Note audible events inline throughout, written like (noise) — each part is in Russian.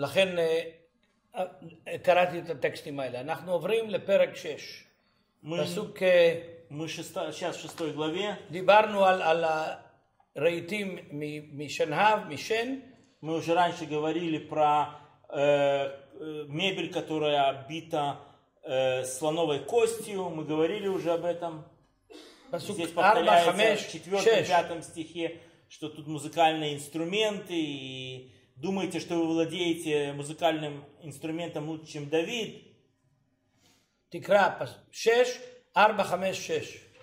לכן אה, אה, קראתי את הטקסטים האלה. אנחנו עוברים לפרק 6. Мы, פסוק, אה, мы шесто- сейчас в шестой главе. דיברנו על, על הרהיטים מ- משנהב, משן, Мы уже раньше говорили про э, э, мебель, которая обита э, слоновой костью. Мы говорили уже об этом. פסוק Здесь 4, повторяется 5, в четвертом, 6. пятом стихе, что тут музыкальные инструменты, и думаете, что вы владеете музыкальным инструментом лучше, чем Давид,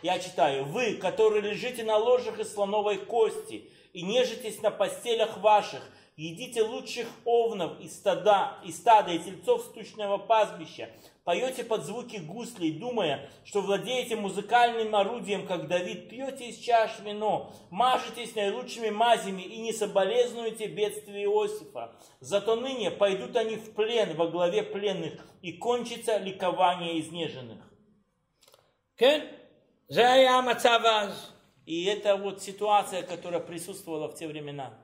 я читаю, вы, которые лежите на ложах из слоновой кости и нежитесь на постелях ваших, Едите лучших овнов и стада, и стада, и тельцов стучного пастбища. Поете под звуки гуслей, думая, что владеете музыкальным орудием, как Давид. Пьете из чаш вино, мажетесь наилучшими мазями и не соболезнуете бедствие Иосифа. Зато ныне пойдут они в плен во главе пленных, и кончится ликование изнеженных. И это вот ситуация, которая присутствовала в те времена.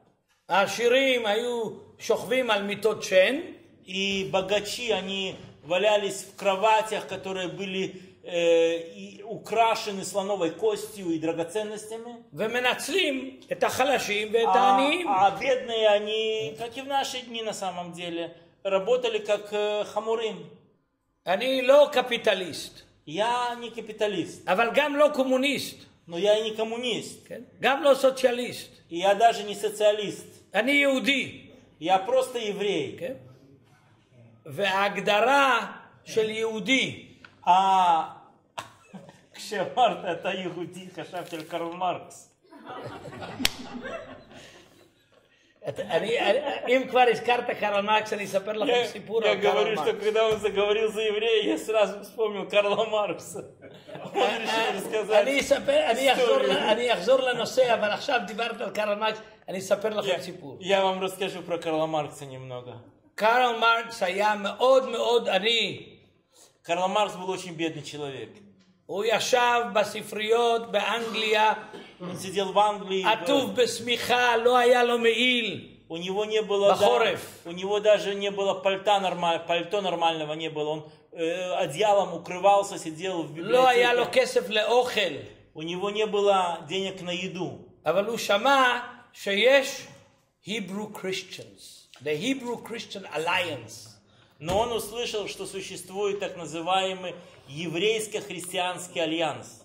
העשירים היו שוכבים על מיטות שן, И богачи, они валялись в кроватях, которые были э, и украшены слоновой костью и драгоценностями. ומנצלים את החלשים ואת А, העניים. а бедные, они, как и в наши дни на самом деле, работали как э, хамурим. אני לא קפיטליסט, Я не капиталист, אבל גם לא קומוניסט, но я и не коммунист, כן? גם לא סוציאליסט. и я даже не социалист. אני יהודי. Я просто еврей. כן? וההגדרה של יהודי אה, כשאמרת אתה יהודי חשבתי על קרל מרקס. את- אני, אני- אם כבר הזכרת קרל מרקס, אני אספר לכם Я, סיפור я על קרל говорю, что מרקס. когда он заговорил за еврея, я сразу вспомнил Карла Маркса. Он решил рассказать. אני אספר, אני אחזור, היסטוריה. ל- אני אחזור לנושא, אבל עכשיו דיברת על קרל מרקס, אני אספר לכם Я, סיפור. я вам расскажу про Карла Маркса немного. קרל מרקס היה מאוד מאוד עני. Карл Маркс был очень бедный человек. הוא ישב בספריות באנגליה, Он сидел в Англии. עטוב בשמיכה, לא היה לו מעיל. У него не было, да, Бахорев. у него даже не было пальта нормаль, пальто нормального не было. Он э, одеялом укрывался, сидел в לא היה לו библиотеке. כסף לאוכל. У него не было денег на еду. אבל הוא שמע שיש Hebrew Christians, the Hebrew Christian Alliance. Но он услышал, что существует так называемый еврейско-христианский альянс.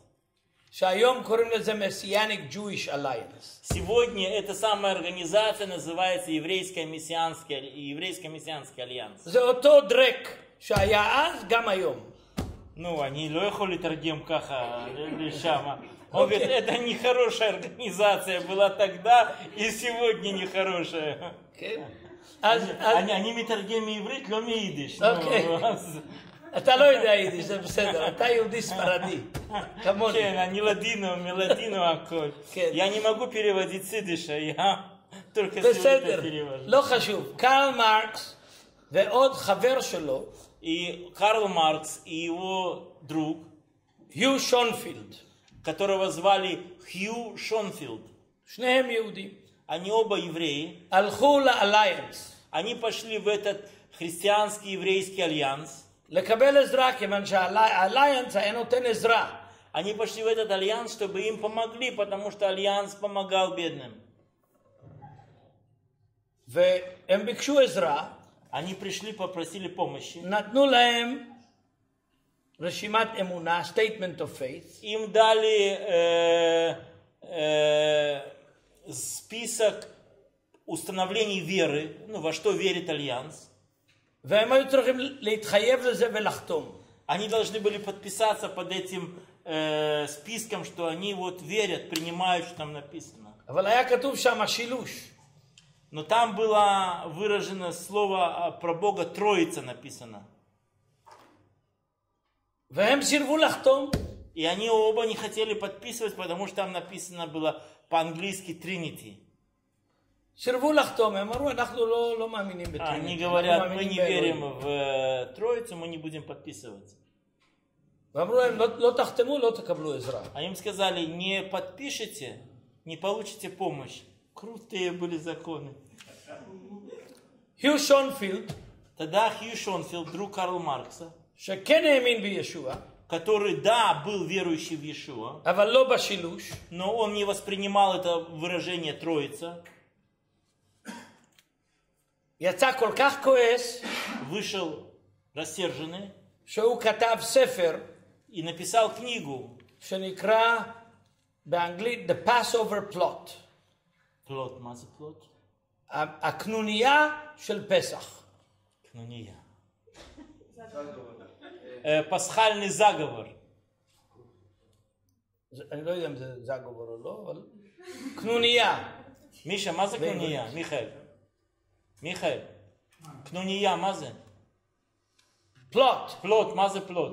Сегодня эта самая организация называется еврейско мессианский еврейско-мессианский альянс. זה אותו דרק שהיה אז, גם היום. Ну, они לא יכולים לתרגם ככה (laughs) לשם. Он говорит, это нехорошая организация была тогда и сегодня нехорошая. כן? אז, אז אני, אני מתרגם מעברית, לא מיידיש. נו, אוקיי. אז- אתה לא יודע יידיש, זה בסדר, אתה יהודי ספרדי, כמוני. כן, אני לדינו, מלדינו הכל. כן. Я не могу переводить с идиша, я только сегодня בסדר, перевожу. לא חשוב. קרל מרקס ועוד חבר שלו, И Карл Маркс и его друг, היו שונפילד, которого звали Хью Шонфилд, שניהם יהודים, они оба евреи, הלכו לאליינס они пошли в этот христианский еврейский альянс, לקבל עזרה, כיוון שהאליינס היה נותן עזרה. Они пошли в этот альянс, чтобы им помогли, потому что альянс помогал бедным. והם ביקשו עזרה, Они пришли, попросили помощи. נתנו להם רשימת אמונה, statement of faith, Им дали э, э, список установлений веры, ну, во что верит альянс. Они должны были подписаться под этим э, списком, что они вот верят, принимают, что там написано. Но там было выражено слово а, про Бога Троица написано. И они оба не хотели подписывать, потому что там написано было по-английски Тринити. А, они говорят, мы не верим в э, Троицу, мы не будем подписываться. А им сказали, не подпишите, не получите помощь. Крутые были законы. Хью Шонфилд, тогда Хью Шонфилд, друг Карл Маркса, который, да, был верующий в Иешуа, но он не воспринимал это выражение Троица. יצא כל כך כועס, вышел рассерженный שהוא כתב ספר и написал книгу שנקרא באנגלית The Passover Plot, Плод, מה זה плод? הקנוניה של פסח. Кнуния. Э, Пасхальный заговор. זה- אני לא יודע אם זה זגובר או לא, אבל קנוניה. Миша, מה זה קנוניה? מיכאל. מיכאל. קנוניה, מה זה? פלוט. פלוט, מה זה פלוט?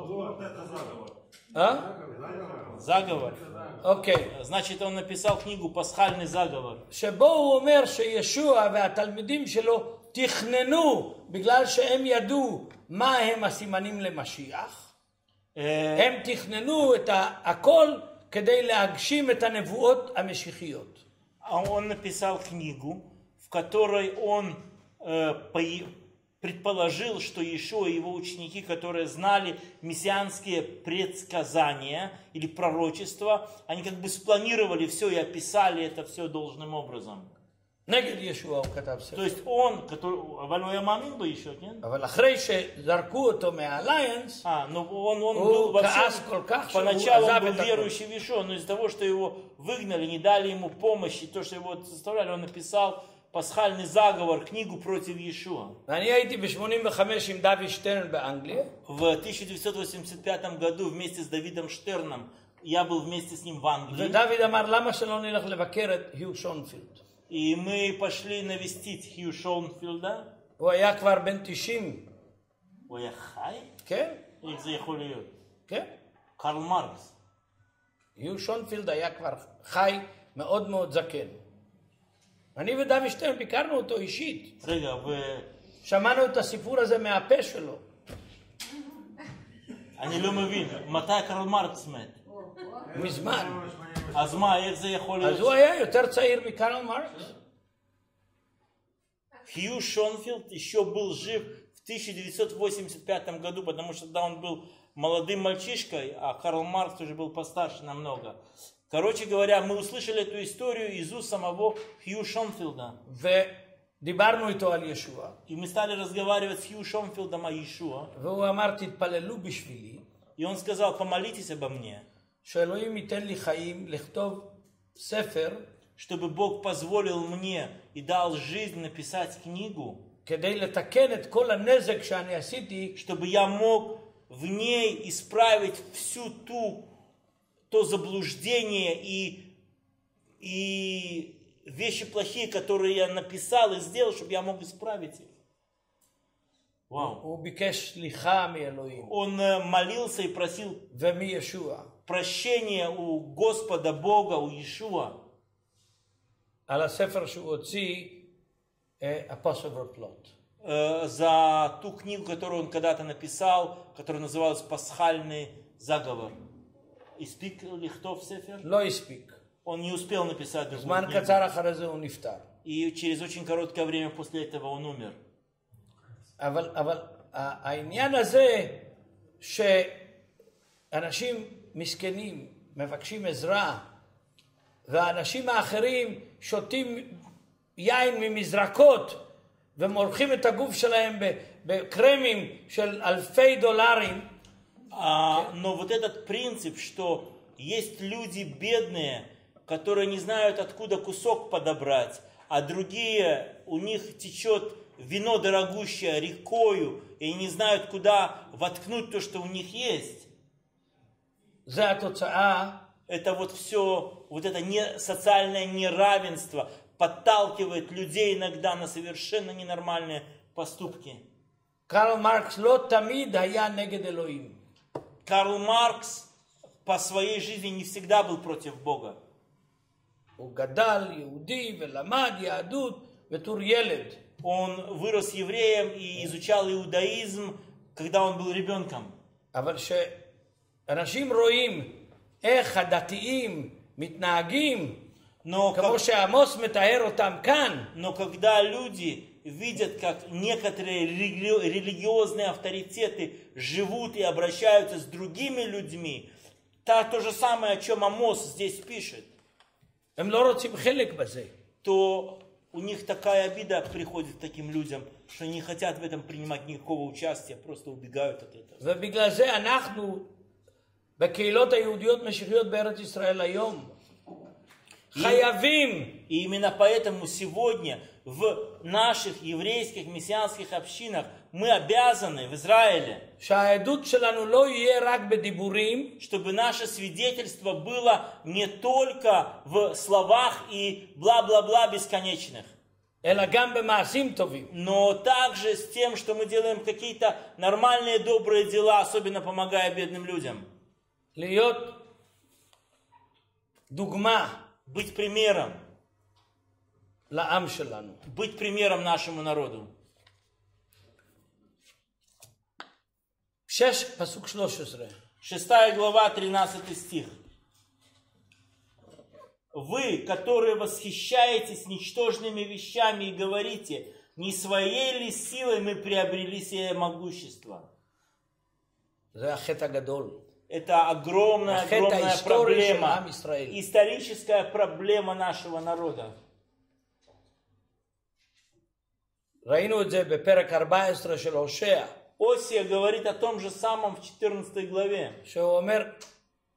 אה? Заговор. אוקיי. Значит, он написал книгу «Пасхальный заговор». שבו הוא אומר שישוע והתלמידים שלו תכננו בגלל שהם ידעו מה הם הסימנים למשיח. Э, הם תכננו את ה- הכל כדי להגשים את הנבואות המשיחיות. А он написал книгу, в которой он э, пои- предположил, что Иешуа и его ученики, которые знали мессианские предсказания или пророчества, они как бы спланировали все и описали это все должным образом. נגד ישוע הוא כתב То ספר. есть он, который, אבל הוא היה מאמין בישוע, כן? אבל אחרי שזרקו אותו מהאליינס, А, ну он, он О, был вообще, каас колках, что поначалу он он был азаб это верующий в Иешуа, но из-за того, что его выгнали, не дали ему помощи, то, что его заставляли, он написал пасхальный заговор, книгу против Иешуа. ואני הייתי ב-85 עם דוד שטרן באנגליה, В 1985 году вместе с Давидом Штерном я был вместе с ним в Англии, ודוד אמר למה שלא נלך לבקר את היו שונפילד. и мы пошли навестить Хью Шоунфилда. הוא היה כבר בן 90, הוא היה חי? כן? איך זה יכול להיות? כן. קרל מרקס. היו שונפילד היה כבר חי מאוד מאוד זקן. אני ודוד שטרן ביקרנו אותו אישית, רגע, ו... שמענו את הסיפור הזה מהפה שלו. אני לא מבין, מתי קרל מרקס מת? מזמן. אז מה, איך זה יכול אז להיות? הוא היה יותר צעיר מקרל מרקס. Хью Шонфилд еще был жив в 1985 году, потому что тогда он был молодым мальчишкой, а Карл Маркс уже был постарше намного. Короче говоря, мы услышали эту историю из уст самого Хью Шонфилда. ודיברנו איתו על ישוע. И мы стали разговаривать с Хью Шонфилдом о Иешуа. והוא אמר תתפללו בשבילי, И он сказал, помолитесь обо мне, שאלוהים ייתן לי חיים לכתוב ספר чтобы Бог позволил мне и дал жизнь написать книгу, כדי לתקן את כל הנזק שאני עשיתי чтобы я мог в ней исправить всю ту, то заблуждение и, и вещи плохие, которые я написал и сделал, чтобы я мог исправить их. Вау. Он э, молился и просил прощения у Господа Бога, у Иешуа. Э, за ту книгу, которую он когда-то написал, которая называлась «Пасхальный заговор». Испик Лихтов Сефер? לא הספיק. Он не успел написать другую זמן книгу. קצר אחרי זה הוא נפטר. И через очень короткое время после этого он умер. אבל, אבל ה- העניין הזה שאנשים מסכנים מבקשים עזרה והאנשים האחרים שותים יין ממזרקות ומורחים את הגוף שלהם ב- בקרמים של אלפי דולרים, А, но вот этот принцип, что есть люди бедные, которые не знают, откуда кусок подобрать, а другие, у них течет вино дорогущее рекою, и не знают, куда воткнуть то, что у них есть. А? Это вот все, вот это не, социальное неравенство подталкивает людей иногда на совершенно ненормальные поступки. Карл Маркс лот тамид хая негед Элоим. Карл Маркс по своей жизни не всегда был против Бога. Он вырос евреем и изучал иудаизм, когда он был ребенком. Но, когда люди видят, как некоторые религиозные авторитеты живут и обращаются с другими людьми. Та, то же самое, о чем Амос здесь пишет. То у них такая обида приходит к таким людям, что не хотят в этом принимать никакого участия, просто убегают от этого. Хаявим. И именно поэтому сегодня в наших еврейских мессианских общинах мы обязаны в Израиле, чтобы наше свидетельство было не только в словах и бла-бла-бла бесконечных. Но также с тем, что мы делаем какие-то нормальные добрые дела, особенно помогая бедным людям. Дугма быть примером. Быть примером нашему народу. Шестая глава, 13 стих. Вы, которые восхищаетесь ничтожными вещами и говорите, не своей ли силой мы приобрели себе могущество? Это Это огромная, החטא огромная ההיסטורי של проблема, עם ישראל. историческая проблема нашего народа. ראינו את זה בפרק 14 של הושע, Осия говорит о том же самом в 14 главе. שהוא אומר,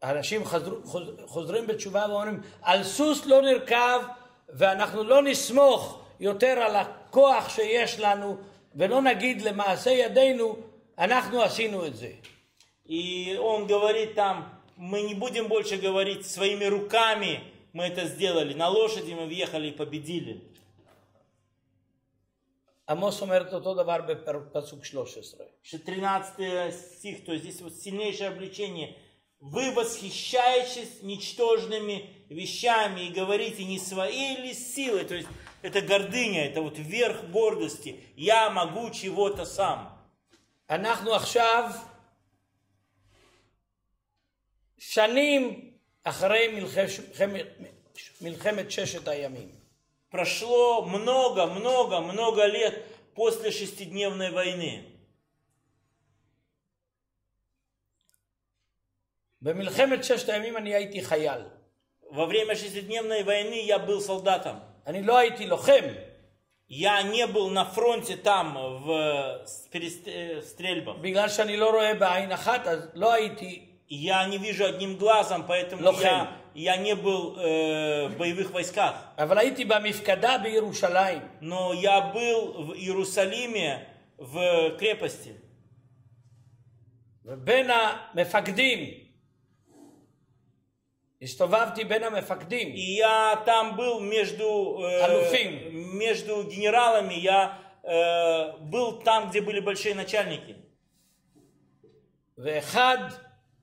אנשים חזרו, חוז, חוזרים בתשובה ואומרים, על סוס לא נרכב ואנחנו לא נסמוך יותר על הכוח שיש לנו ולא נגיד למעשה ידינו, אנחנו עשינו את זה. И он говорит там, мы не будем больше говорить своими руками, мы это сделали, на лошади мы въехали и победили. עמוס אומר את אותו דבר בפסוק 13. 13 стих, то есть здесь вот сильнейшее обличение. Вы восхищаетесь ничтожными вещами и говорите не своей ли силой, то есть это гордыня, это вот верх гордости. Я могу чего-то сам. אנחנו עכשיו שנים אחרי מלחמת, מלחמת ששת הימים. Прошло много, много, много лет после шестидневной войны. במלחמת ששת הימים אני הייתי חייל. Во время шестидневной войны я был солдатом. אני לא הייתי לוחם, Я не был на фронте там, в перест- э, стрельбах. בגלל שאני לא רואה בעין אחת, אז לא הייתי, Я не вижу одним глазом, поэтому Лохем. я, я не был э, в боевых войсках. אבל הייתי במפקדה בירושלים. Но я был в Иерусалиме в крепости. ובין המפקדים, הסתובבתי בין המפקדים, И я там был между, э, Алуфим. между генералами, я э, был там, где были большие начальники. ואחד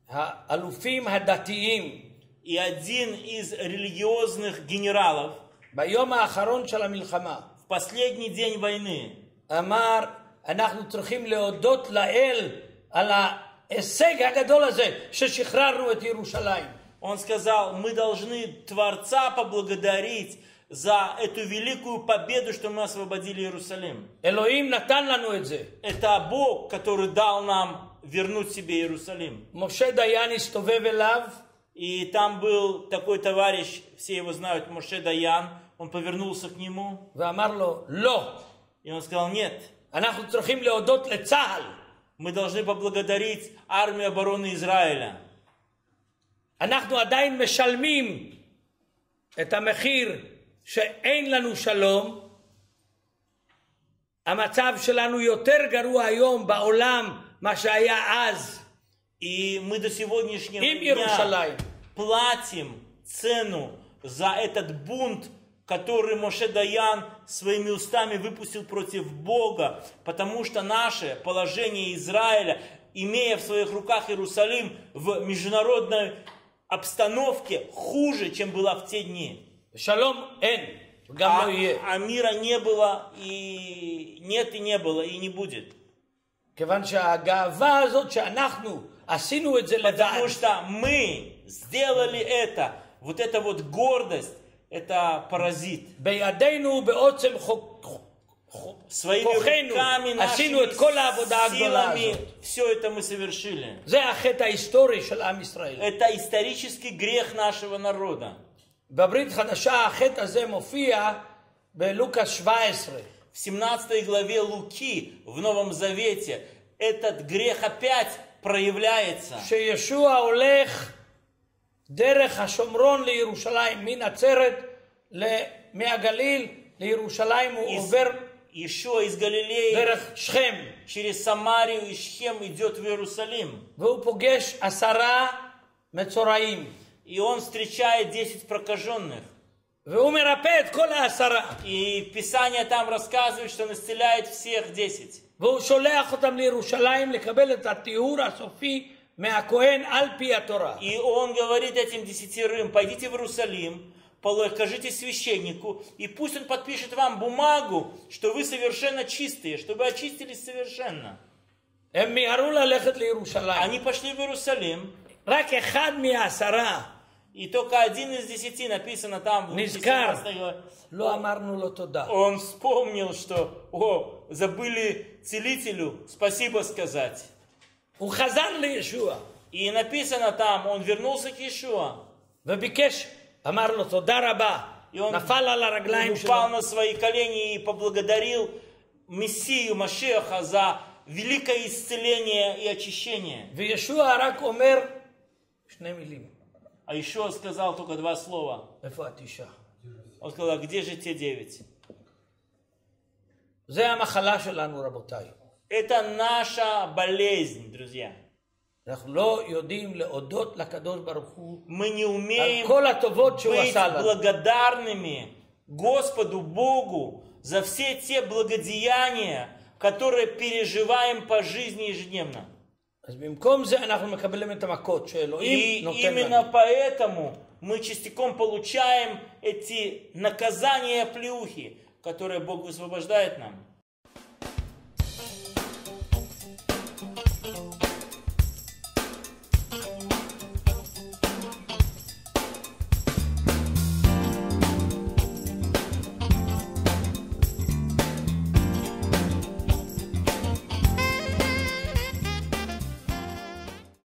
האלופים הדתיים, И один из религиозных генералов ביום האחרון של המלחמה, в последний день войны אמר, אנחנו צריכים להודות לאל על ההישג הגדול הזה ששחררנו את ירושלים. Он сказал, мы должны Творца поблагодарить за эту великую победу, что мы освободили Иерусалим. אלוהים נתן לנו את זה. Это Бог, который дал нам вернуть себе Иерусалим. משה דיין הסתובב אליו, И там был такой товарищ, все его знают, Моше Даян. Он повернулся к нему, ואמר לו, לא, и он сказал, нет, אנחנו צריכים להודות לצה"ל. мы должны поблагодарить армию обороны Израиля. אנחנו עדיין משלמים את המחיר שאין לנו שלום. המצב שלנו יותר גרוע היום בעולם Машая Аз. И мы до сегодняшнего дня платим цену за этот бунт, который Моше Даян своими устами выпустил против Бога, потому что наше положение Израиля, имея в своих руках Иерусалим в международной обстановке, хуже, чем было в те дни. Шалом эн. А, а мира не было, и нет, и не было, и не будет. כיוון שהגאווה הזאת שאנחנו עשינו את זה Потому לדעת, что мы сделали это, вот эта вот гордость, это паразит. בידינו בעוצם חוק, Своими כוחנו, руками, עשינו את כל העבודה нашими הגדולה силами, הזאת. все это мы совершили. זה החטא ההיסטורי של עם ישראל. Это исторический грех нашего народа. בברית חדשה החטא הזה מופיע בלוקאס 17. В 17 главе Луки в Новом Завете этот грех опять проявляется. שישוע הולך דרך השומרון לירושלים, מנצרת, ל- מהגליל לירושלים, הוא Из- עובר Иешуа из Галилеи דרך שכם, через Самарию и Шхем идет в Иерусалим. והוא פוגש עשרה מצורעים, И он встречает 10 прокаженных. И Писание там рассказывает, что он исцеляет всех 10. והוא שולח אותם לירושלים לקבל את הטיהור הסופי מהכהן על פי התורה. И он говорит этим десятерым, пойдите в Иерусалим, покажите священнику, и пусть он подпишет вам бумагу, что вы совершенно чистые, что вы очистились совершенно. הם מיהרו ללכת לירושלים. Они пошли в Иерусалим, רק אחד מהעשרה и только один из десяти написано там в 17 Он вспомнил, что о, забыли целителю спасибо сказать. Ухазан Иешуа? И написано там, он вернулся к Иешуа. Вабикеш, амарло тодараба. И он упал на свои колени и поблагодарил Мессию Машеха за великое исцеление и очищение. Иешуа рак омер. А еще сказал только два слова. Он сказал, «А где же те девять? Это наша болезнь, друзья. Мы не умеем быть благодарными Господу Богу за все те благодеяния, которые переживаем по жизни ежедневно. אז במקום זה אנחנו מקבלים את המכות И שאלוהים נותן именно לנו. поэтому мы частиком получаем эти наказания плюхи, которые Бог высвобождает нам.